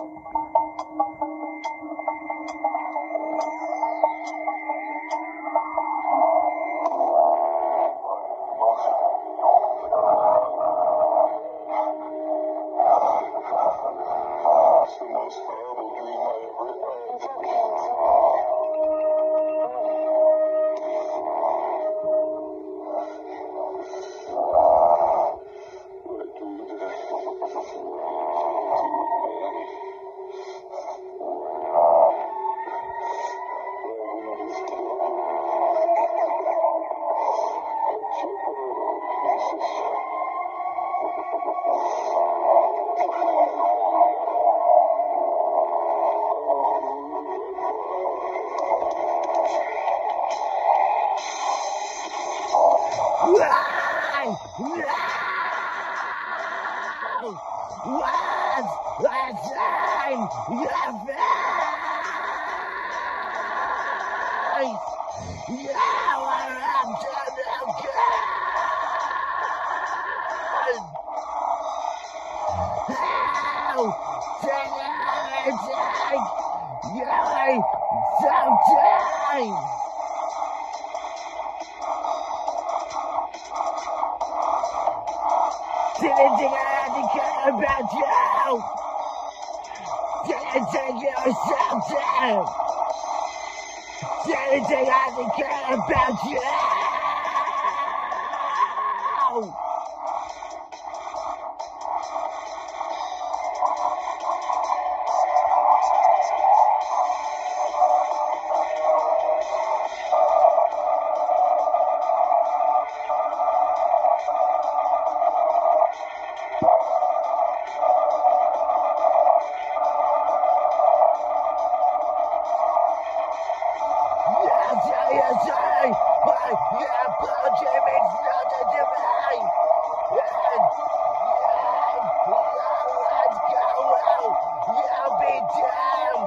It's the most horrible dream I ever had. It's okay, it's okay. Was last time you face? Now I'm done again. How dare you take your time? Didn't think I had to care about you. Didn't think you were something. Didn't think I had to care about you. But your apology means nothing to me. And, and, let's go out. You'll be damned.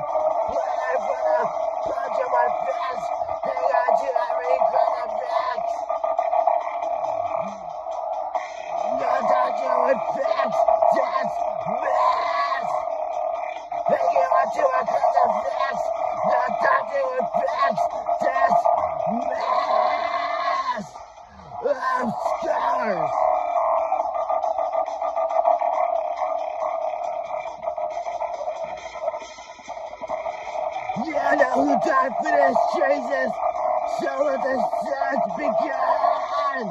On my fist. Hang on to every crucifix. No touching with fix. Know who died for this, Jesus? So let the search begin.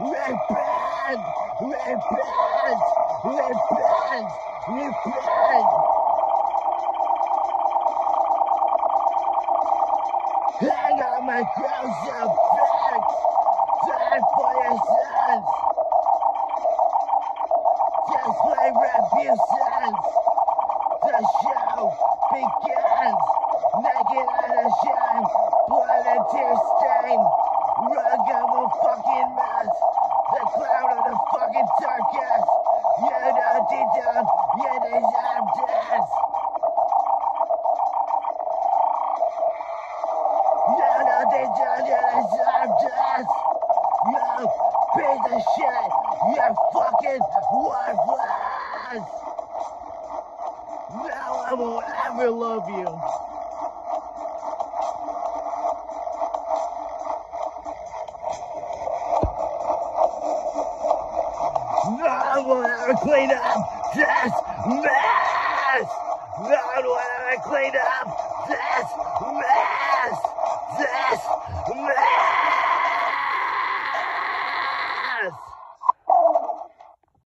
Repent! Repent! Repent! Repent! Hang on my crucifix! Die for your sins! Just play refuses! piece of shit. You're fucking worthless. Now I will ever love you. No, I will ever clean up this mess. No, I will ever clean up this mess.